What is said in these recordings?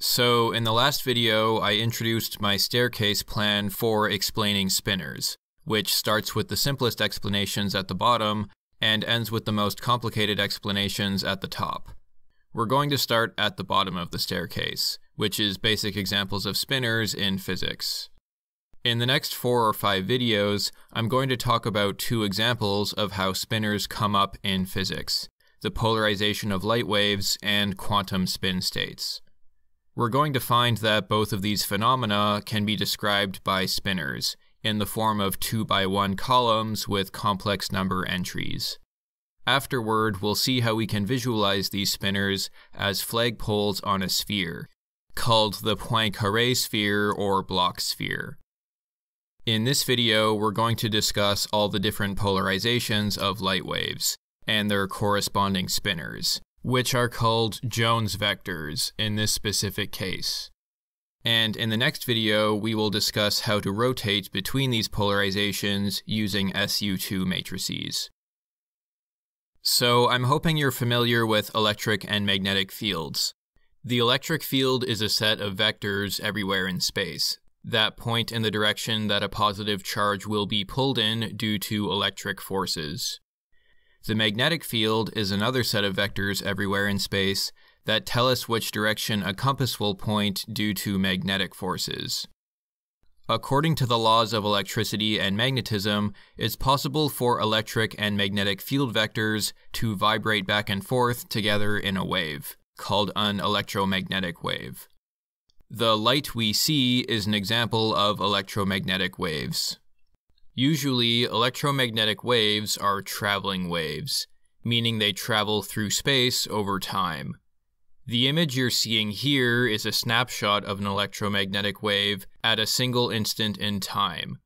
So, in the last video, I introduced my staircase plan for explaining spinors, which starts with the simplest explanations at the bottom and ends with the most complicated explanations at the top. We're going to start at the bottom of the staircase, which is basic examples of spinors in physics. In the next four or five videos, I'm going to talk about two examples of how spinors come up in physics the polarization of light waves and quantum spin states. We're going to find that both of these phenomena can be described by spinors in the form of 2 by 1 columns with complex number entries. Afterward, we'll see how we can visualize these spinors as flagpoles on a sphere, called the Poincare sphere or Bloch sphere. In this video, we're going to discuss all the different polarizations of light waves and their corresponding spinors, which are called Jones vectors in this specific case. And in the next video, we will discuss how to rotate between these polarizations using SU2 matrices. So I'm hoping you're familiar with electric and magnetic fields. The electric field is a set of vectors everywhere in space that point in the direction that a positive charge will be pulled in due to electric forces. The magnetic field is another set of vectors everywhere in space that tell us which direction a compass will point due to magnetic forces. According to the laws of electricity and magnetism, it's possible for electric and magnetic field vectors to vibrate back and forth together in a wave, called an electromagnetic wave. The light we see is an example of electromagnetic waves. Usually, electromagnetic waves are traveling waves, meaning they travel through space over time. The image you're seeing here is a snapshot of an electromagnetic wave at a single instant in time.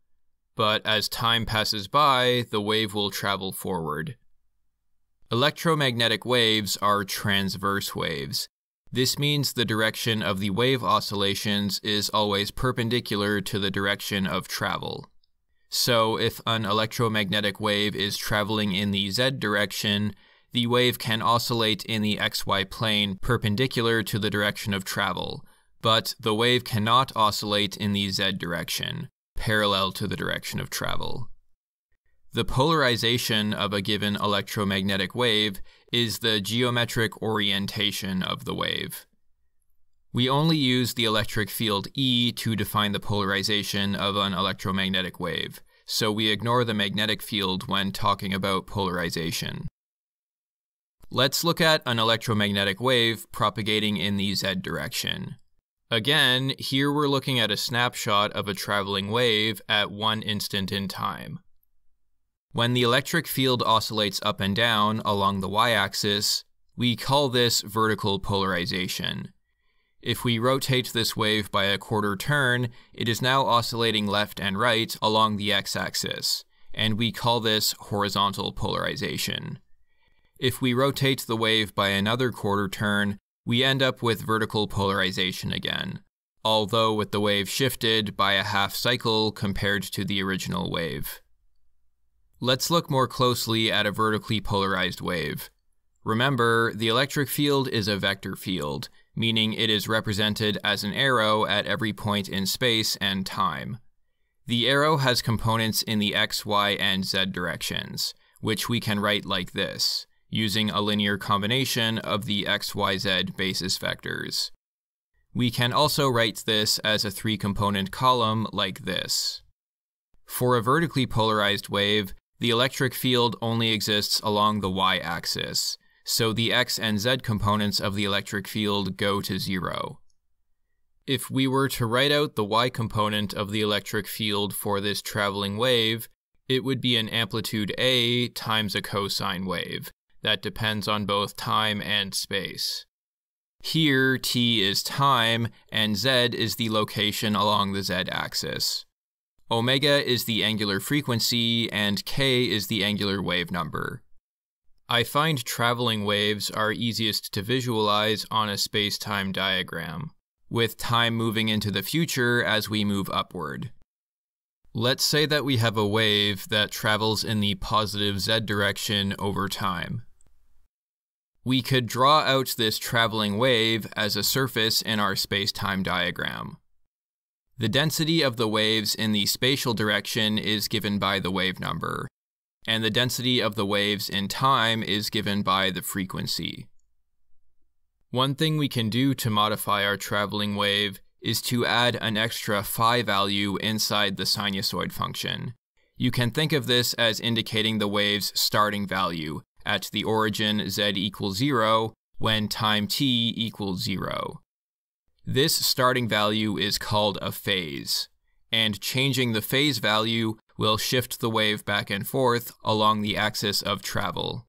But as time passes by, the wave will travel forward. Electromagnetic waves are transverse waves, this means the direction of the wave oscillations is always perpendicular to the direction of travel. So, if an electromagnetic wave is traveling in the z direction, the wave can oscillate in the xy plane perpendicular to the direction of travel, but the wave cannot oscillate in the z direction, parallel to the direction of travel. The polarization of a given electromagnetic wave is the geometric orientation of the wave. We only use the electric field E to define the polarization of an electromagnetic wave, so we ignore the magnetic field when talking about polarization. Let's look at an electromagnetic wave propagating in the z direction. Again, here we're looking at a snapshot of a traveling wave at one instant in time. When the electric field oscillates up and down along the y-axis, we call this vertical polarization. If we rotate this wave by a quarter turn, it is now oscillating left and right along the x-axis, and we call this horizontal polarization. If we rotate the wave by another quarter turn, we end up with vertical polarization again, although with the wave shifted by a half cycle compared to the original wave. Let's look more closely at a vertically polarized wave. Remember, the electric field is a vector field, meaning it is represented as an arrow at every point in space and time. The arrow has components in the x, y, and z directions, which we can write like this, using a linear combination of the x, y, z basis vectors. We can also write this as a three component column like this. For a vertically polarized wave, the electric field only exists along the y-axis, so the x and z components of the electric field go to zero. If we were to write out the y component of the electric field for this traveling wave, it would be an amplitude a times a cosine wave that depends on both time and space. Here, t is time and z is the location along the z axis. Omega is the angular frequency, and k is the angular wave number. I find traveling waves are easiest to visualize on a space-time diagram, with time moving into the future as we move upward. Let's say that we have a wave that travels in the positive z direction over time. we could draw out this traveling wave as a surface in our space-time diagram. The density of the waves in the spatial direction is given by the wave number, and the density of the waves in time is given by the frequency. One thing we can do to modify our traveling wave is to add an extra phi value inside the sinusoid function. You can think of this as indicating the wave's starting value at the origin z equals 0 when time t equals 0. This starting value is called a phase, and changing the phase value will shift the wave back and forth along the axis of travel.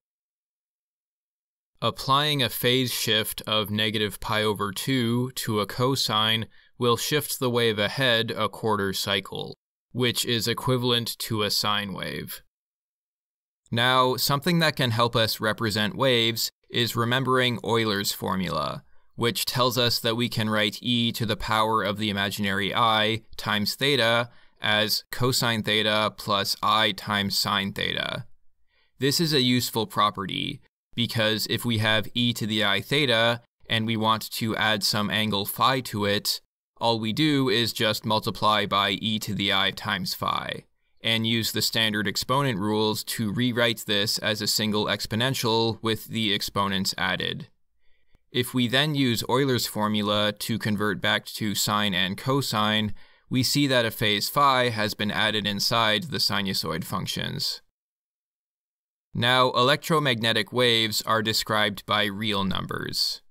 Applying a phase shift of negative pi over 2 to a cosine will shift the wave ahead a quarter cycle, which is equivalent to a sine wave. Now, something that can help us represent waves is remembering Euler's formula, which tells us that we can write e to the power of the imaginary i times theta as cosine theta plus i times sine theta. This is a useful property because if we have e to the i theta and we want to add some angle phi to it, all we do is just multiply by e to the i times phi, and use the standard exponent rules to rewrite this as a single exponential with the exponents added. If we then use Euler's formula to convert back to sine and cosine, we see that a phase phi has been added inside the sinusoid functions. Now, electromagnetic waves are described by real numbers.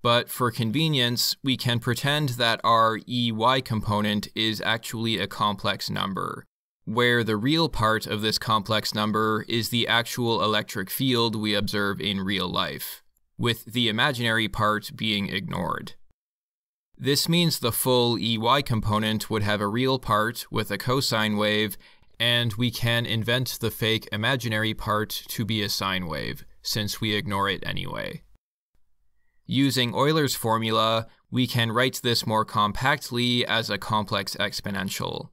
But for convenience, we can pretend that our EY component is actually a complex number, where the real part of this complex number is the actual electric field we observe in real life with the imaginary part being ignored. This means the full EY component would have a real part with a cosine wave, and we can invent the fake imaginary part to be a sine wave, since we ignore it anyway. Using Euler's formula, we can write this more compactly as a complex exponential.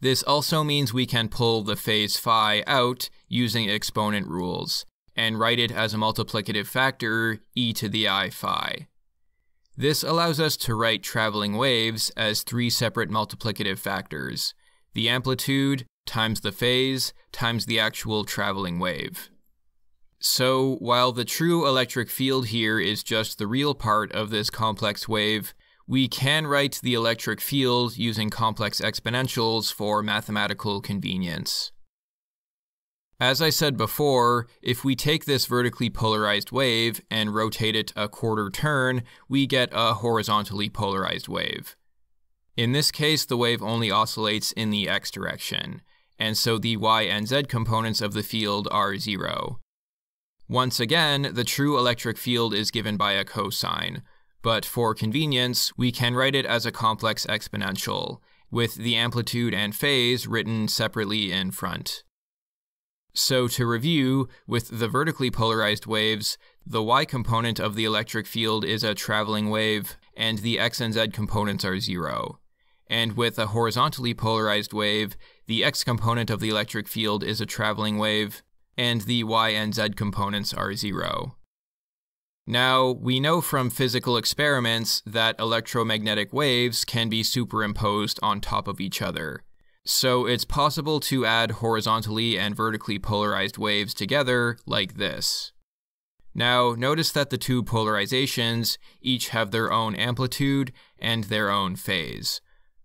This also means we can pull the phase phi out using exponent rules, and write it as a multiplicative factor e to the i phi. This allows us to write traveling waves as three separate multiplicative factors the amplitude times the phase times the actual traveling wave. So, while the true electric field here is just the real part of this complex wave, we can write the electric field using complex exponentials for mathematical convenience. As I said before, if we take this vertically polarized wave and rotate it a quarter turn, we get a horizontally polarized wave. In this case, the wave only oscillates in the x direction, and so the y and z components of the field are zero. Once again, the true electric field is given by a cosine, but for convenience, we can write it as a complex exponential, with the amplitude and phase written separately in front. So to review, with the vertically polarized waves, the y component of the electric field is a traveling wave, and the x and z components are zero. And with a horizontally polarized wave, the x component of the electric field is a traveling wave, and the y and z components are zero. Now, we know from physical experiments that electromagnetic waves can be superimposed on top of each other. So it's possible to add horizontally and vertically polarized waves together like this. Now, notice that the two polarizations each have their own amplitude and their own phase,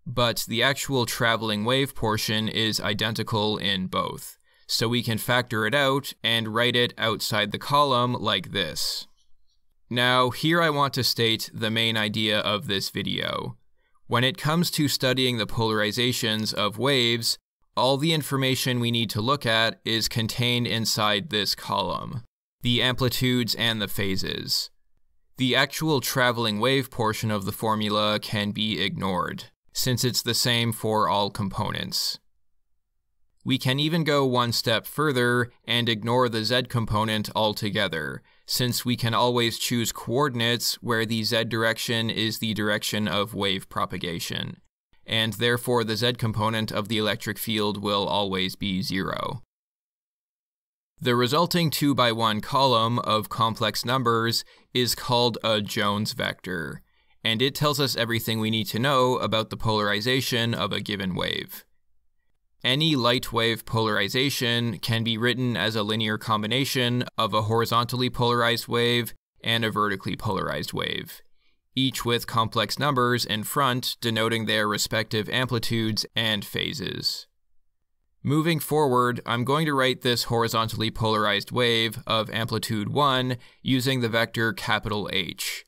but the actual traveling wave portion is identical in both, so we can factor it out and write it outside the column like this. Now, here I want to state the main idea of this video. When it comes to studying the polarizations of waves, all the information we need to look at is contained inside this column the amplitudes and the phases. The actual traveling wave portion of the formula can be ignored, since it's the same for all components. We can even go one step further and ignore the z component altogether, since we can always choose coordinates where the z direction is the direction of wave propagation, and therefore the z component of the electric field will always be zero. The resulting 2 by 1 column of complex numbers is called a Jones vector, and it tells us everything we need to know about the polarization of a given wave. Any light wave polarization can be written as a linear combination of a horizontally polarized wave and a vertically polarized wave, each with complex numbers in front denoting their respective amplitudes and phases. Moving forward, I'm going to write this horizontally polarized wave of amplitude 1 using the vector capital H.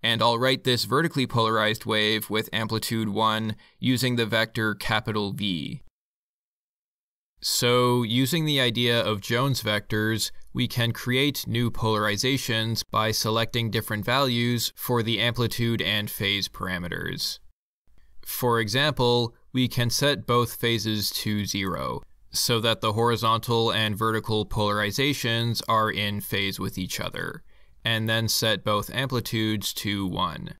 And I'll write this vertically polarized wave with amplitude 1 using the vector capital V. So, using the idea of Jones vectors, we can create new polarizations by selecting different values for the amplitude and phase parameters. For example, we can set both phases to zero, so that the horizontal and vertical polarizations are in phase with each other, and then set both amplitudes to 1.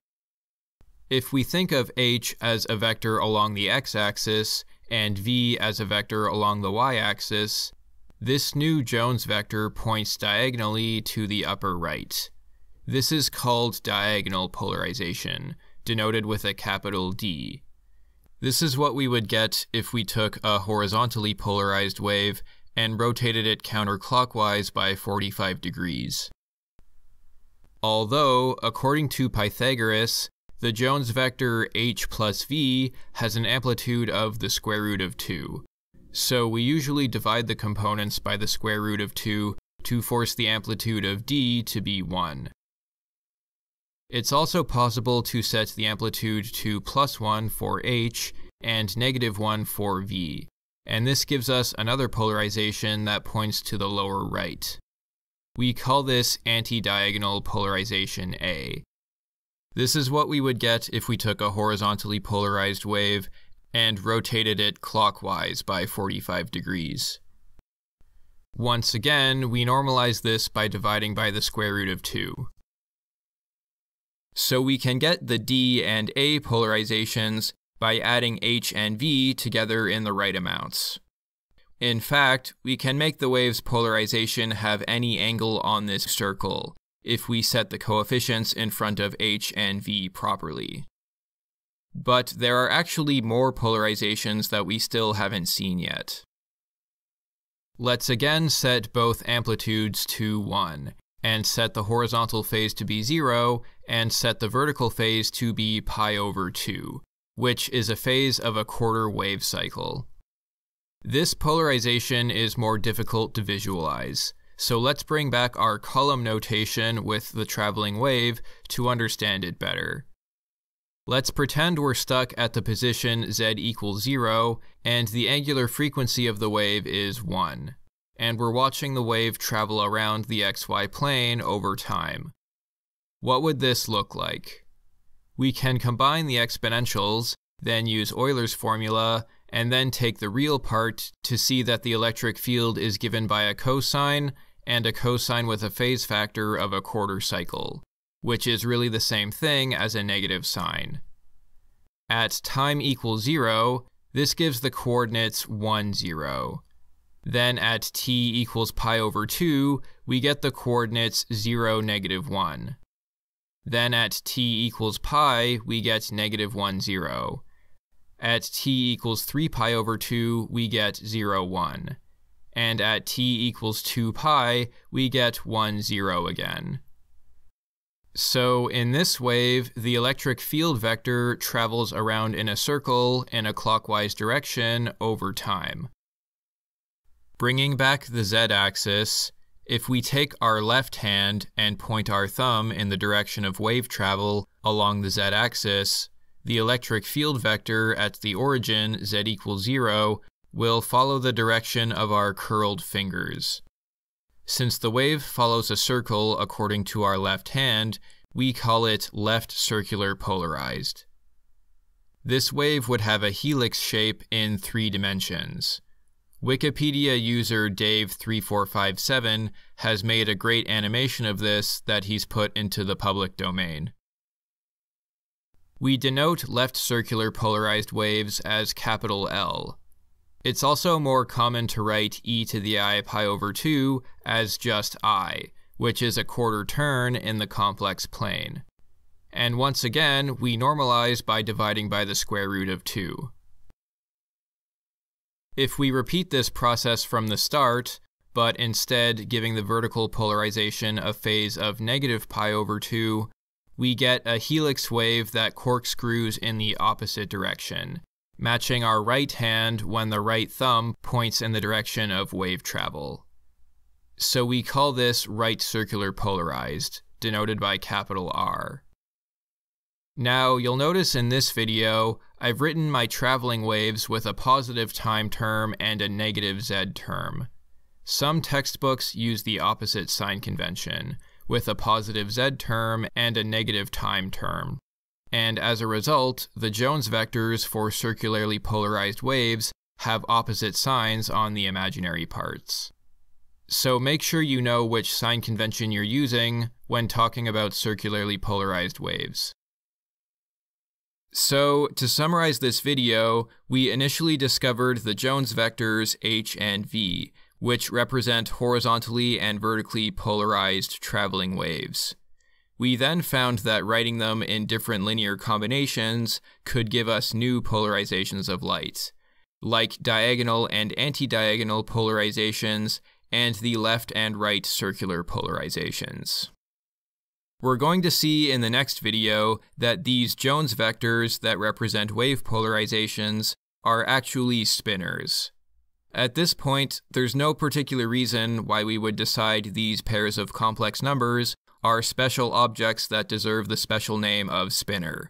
If we think of h as a vector along the x-axis and v as a vector along the y-axis, this new Jones vector points diagonally to the upper right. This is called diagonal polarization, denoted with a capital D. This is what we would get if we took a horizontally polarized wave and rotated it counterclockwise by 45 degrees. Although, according to Pythagoras, the Jones vector h plus v has an amplitude of the square root of 2. So we usually divide the components by the square root of 2 to force the amplitude of d to be 1. It's also possible to set the amplitude to plus 1 for h and negative 1 for v, and this gives us another polarization that points to the lower right. We call this anti-diagonal polarization A. This is what we would get if we took a horizontally polarized wave and rotated it clockwise by 45 degrees. Once again, we normalize this by dividing by the square root of 2. So we can get the D and A polarizations by adding H and V together in the right amounts. In fact, we can make the wave's polarization have any angle on this circle if we set the coefficients in front of H and V properly. But there are actually more polarizations that we still haven't seen yet. Let's again set both amplitudes to 1, and set the horizontal phase to be 0, and set the vertical phase to be pi over 2, which is a phase of a quarter wave cycle. This polarization is more difficult to visualize, so let's bring back our column notation with the traveling wave to understand it better. Let's pretend we're stuck at the position z equals 0 and the angular frequency of the wave is 1 and we're watching the wave travel around the xy plane over time. What would this look like? We can combine the exponentials, then use Euler's formula, and then take the real part to see that the electric field is given by a cosine and a cosine with a phase factor of a quarter cycle, which is really the same thing as a negative sine. At time equals 0, this gives the coordinates 1, 0. Then at t equals pi over 2, we get the coordinates 0, negative 1. Then at t equals pi, we get negative 1, 0. At t equals 3 pi over 2, we get 0, 1. And at t equals 2 pi, we get 1, 0 again. So in this wave, the electric field vector travels around in a circle in a clockwise direction over time. Bringing back the z-axis, if we take our left hand and point our thumb in the direction of wave travel along the z-axis, the electric field vector at the origin, z equals 0, will follow the direction of our curled fingers. Since the wave follows a circle according to our left hand, we call it left circular polarized. This wave would have a helix shape in three dimensions. Wikipedia user Dave3457 has made a great animation of this that he's put into the public domain. We denote left circular polarized waves as capital L. It's also more common to write e to the i pi over 2 as just i, which is a quarter turn in the complex plane. And once again, we normalize by dividing by the square root of 2. If we repeat this process from the start, but instead giving the vertical polarization a phase of negative pi over 2, we get a helix wave that corkscrews in the opposite direction, matching our right hand when the right thumb points in the direction of wave travel. So we call this right circular polarized, denoted by capital R. Now, you'll notice in this video, I've written my traveling waves with a positive time term and a negative z term. Some textbooks use the opposite sign convention, with a positive z term and a negative time term and as a result, the Jones vectors for circularly polarized waves have opposite signs on the imaginary parts. So make sure you know which sign convention you're using when talking about circularly polarized waves. So, to summarize this video, we initially discovered the Jones vectors h and v, which represent horizontally and vertically polarized traveling waves. We then found that writing them in different linear combinations could give us new polarizations of light, like diagonal and anti-diagonal polarizations and the left and right circular polarizations. We're going to see in the next video that these Jones vectors that represent wave polarizations are actually spinors. At this point, there's no particular reason why we would decide these pairs of complex numbers are special objects that deserve the special name of spinor.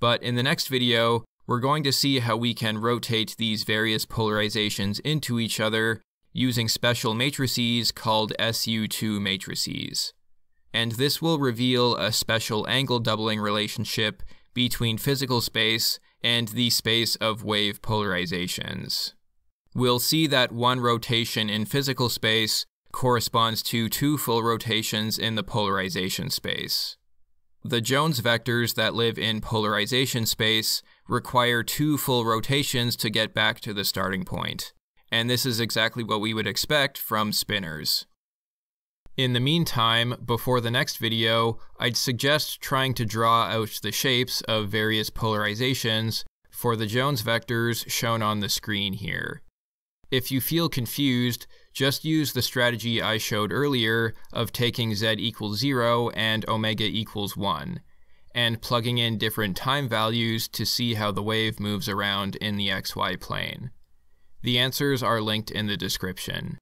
But in the next video, we're going to see how we can rotate these various polarizations into each other using special matrices called SU2 matrices. And this will reveal a special angle doubling relationship between physical space and the space of wave polarizations. We'll see that one rotation in physical space corresponds to two full rotations in the polarization space. The Jones vectors that live in polarization space require two full rotations to get back to the starting point, and this is exactly what we would expect from spinors. In the meantime, before the next video, I'd suggest trying to draw out the shapes of various polarizations for the Jones vectors shown on the screen here. If you feel confused, just use the strategy I showed earlier of taking z equals 0 and omega equals 1, and plugging in different time values to see how the wave moves around in the xy plane. The answers are linked in the description.